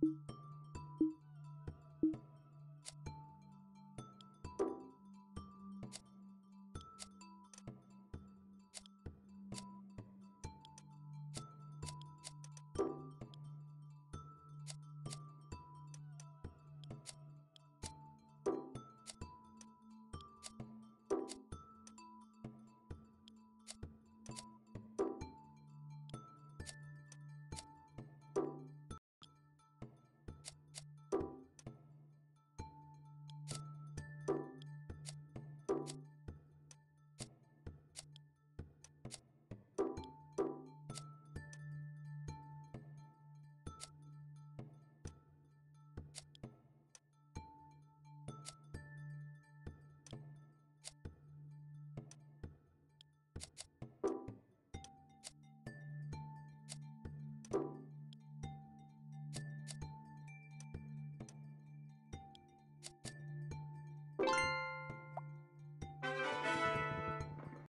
Tchau.